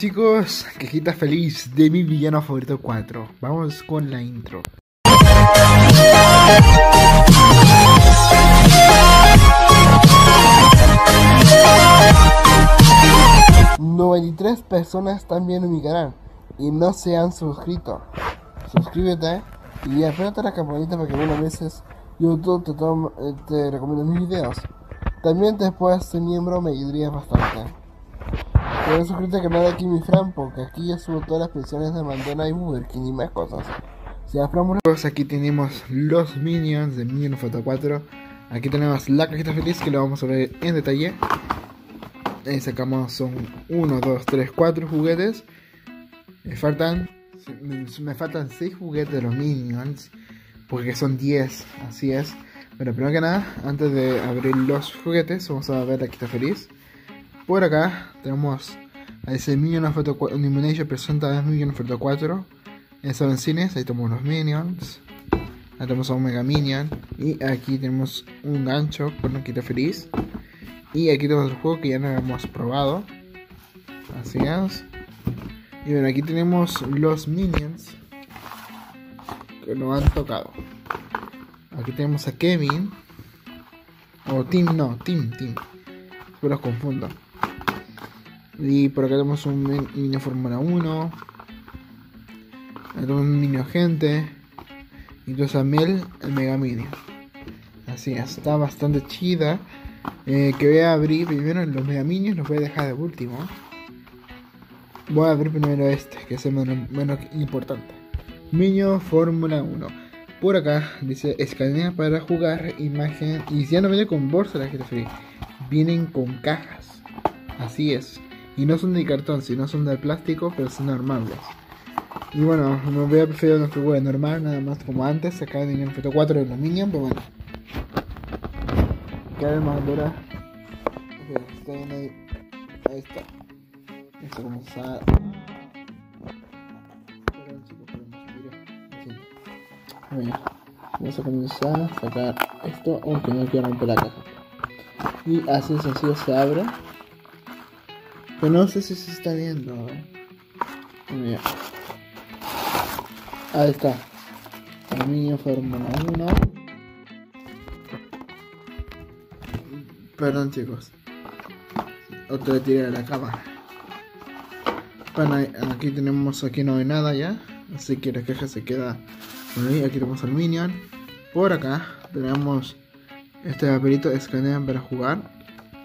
Chicos, quejita feliz de mi villano favorito 4. Vamos con la intro. ...93 personas están viendo mi canal... ...y no se han suscrito... ...suscríbete... ...y apretate la campanita para que algunas veces... YouTube te, eh, te recomienda mis videos... ...también te puedes ser miembro me ayudaría bastante... Puedes suscribirte al canal de aquí mi Fran, porque aquí ya subo todas las pensiones de Mandela y Burger King y más cosas. Si pues aquí tenemos los minions de Minion Photo 4. Aquí tenemos la cajita feliz que lo vamos a ver en detalle. Ahí sacamos son 1, 2, 3, 4 juguetes. Me faltan, me faltan 6 juguetes de los minions. Porque son 10, así es. Pero primero que nada, antes de abrir los juguetes, vamos a ver la cajita feliz. Por acá tenemos a ese Minion of Photo 4, Illumination presenta Minion Photo 4. En cines, ahí tenemos los Minions. Ahí tenemos a un Mega Minion. Y aquí tenemos un gancho con un quita feliz. Y aquí tenemos el juego que ya no hemos probado. Así es. Y bueno, aquí tenemos los Minions que nos han tocado. Aquí tenemos a Kevin. O Tim, no, Tim, Tim. Yo los confundo. Y por acá tenemos un mini Fórmula 1. Tenemos un mini. Y entonces a Mel, el Mega Mini. Así está bastante chida. Eh, que voy a abrir primero los Mega Minions, los voy a dejar de último. Voy a abrir primero este, que es el menos, importante. Minio Fórmula 1. Por acá dice escanea para jugar imagen. Y ya no viene con bolsa la que Vienen con cajas. Así es. Y no son de cartón, sino son de plástico, pero son normales. Y bueno, me voy a preferir nuestro juego normal, nada más como antes. Acá en el Feto 4 de los Minions, pero bueno. Cada más dura. está ahí. Está. Comenzar. Perdón, chicos, perdón, Vamos a comenzar a sacar esto, aunque no quiero romper la caja. Y así sencillo se abre. Pero no sé si se está viendo. ¿eh? Ahí está. Aluminio Fórmula 1. Perdón chicos. Otro tiré de la cámara. Bueno, aquí tenemos, aquí no hay nada ya. Así que la caja se queda ahí. Aquí tenemos aluminio. Por acá tenemos este papelito escanean para jugar.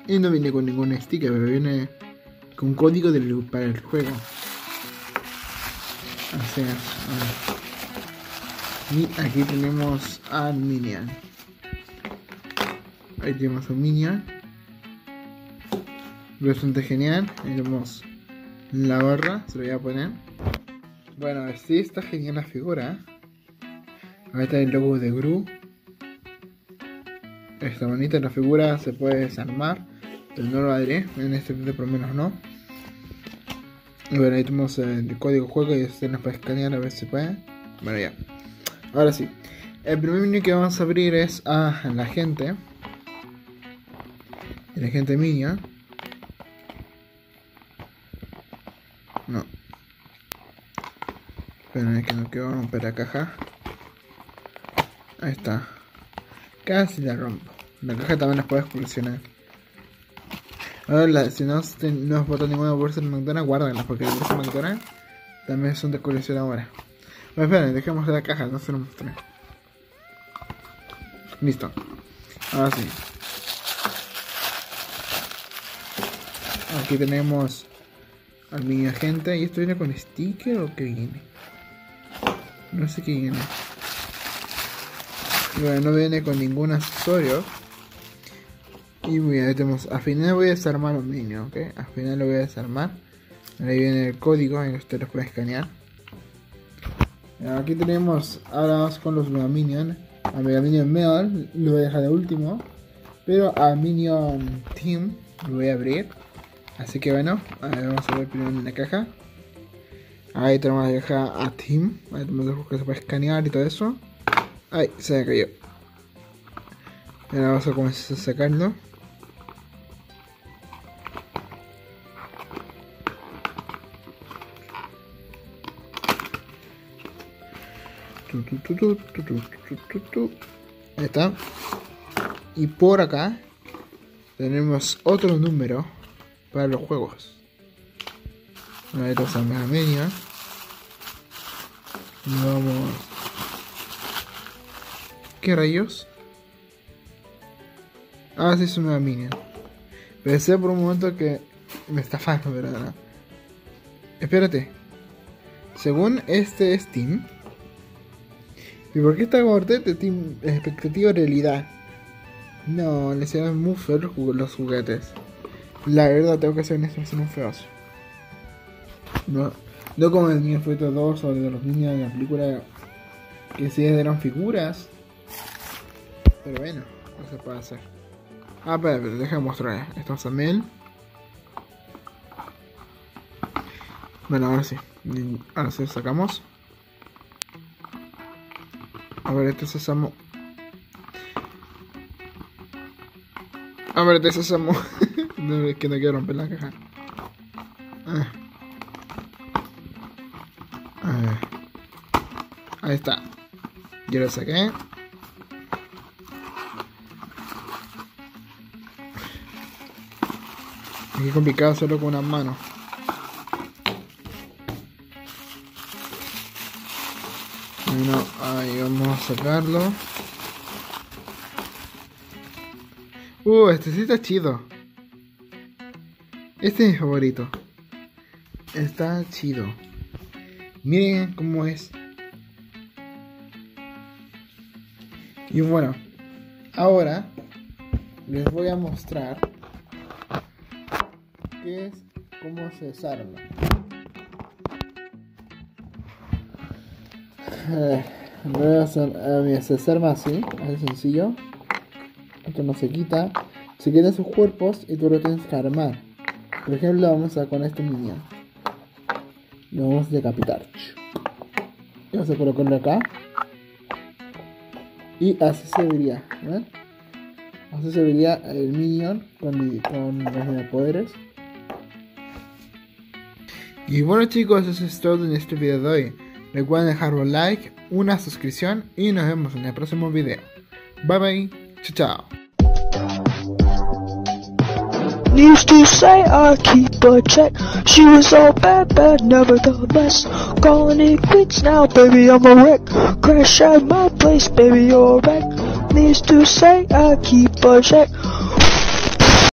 Y no viene con ningún sticker, pero viene con código para el juego. Es. Y aquí tenemos a Minion. Ahí tenemos a Minion. Bastante genial. Tenemos la barra, se lo voy a poner. Bueno, sí está genial la figura. Ahí está el logo de Gru. Está bonita la figura, se puede desarmar. No lo haré, en este video por lo menos no. Bueno, ahí tenemos el código juego y nos puede escanear a ver si puede. Bueno, ya. Ahora sí. El primer menú que vamos a abrir es a la gente. La gente mía. No. Pero es que no quiero romper la caja. Ahí está. Casi la rompo. La caja también las puedes coleccionar. Ahora, si no, no has botado ninguna bolsa de McDonald's, guárdalas, porque las bolsas de McDonald's también son de colección ahora. Bueno, esperen, dejemos la caja, no se lo mostré. Listo. Ahora sí. Aquí tenemos al mini agente. ¿Y esto viene con sticker o qué viene? No sé qué viene. Bueno, no viene con ningún accesorio. Y bien, tenemos, al final voy a desarmar un niño, ¿ok? Al final lo voy a desarmar. Ahí viene el código, ahí ustedes lo pueden escanear. Aquí tenemos, ahora vamos con los Mega Minion. A Mega Minion Meal lo voy a dejar de último. Pero a Minion Team lo voy a abrir. Así que bueno, vamos a ver primero en la caja. Ahí tenemos la caja a Team. Ahí tenemos el que se puede escanear y todo eso. Ay, se cayó. Ahora vamos a comenzar a sacarlo. Ahí está. Y por acá tenemos otro número para los juegos. Una de las media. Vamos. ¿Qué rayos? Ah, sí, es una mini. Pensé por un momento que me estafaron, ¿verdad? Espérate. Según este Steam. ¿Y por qué está de Team expectativa realidad? No, le se ven muy feos los juguetes. La verdad, tengo que ser honesto, son muy feos. No, no como el Niño Fruto 2 o de los niños de la película que sí eran figuras. Pero bueno, no se puede hacer. Ah, espera, espera déjame mostrar. Esto es Amel. Bueno, ahora sí. Ahora sí sacamos. A ver, este es Samo. A ver, este es Samo. no, es que no quiero romper la caja. Ah. Ahí está. Yo lo saqué. Qué complicado hacerlo con una mano. Bueno, ahí vamos a sacarlo. Uh, este sí está chido. Este es mi favorito. Está chido. Miren cómo es. Y bueno, ahora les voy a mostrar qué es cómo se desarma. A hacer, eh, desarma así, es sencillo. Esto no se quita. Se quedan sus cuerpos y tú lo tienes que armar. Por ejemplo, vamos a con este minion. Lo vamos a decapitar. Vamos a colocarlo acá. Y así se vería. Así se vería el Minion con, con los poderes. Y bueno chicos, eso es todo en este video de hoy. Recuerden dejar un like, una suscripción y nos vemos en el próximo video. Bye bye, chao chao. Needs to say I keep a check. She was all bad, bad, nevertheless. Calling it quits now, baby, I'm a wreck. Crash at my place, baby, you're a wreck. Needs to say I keep a check.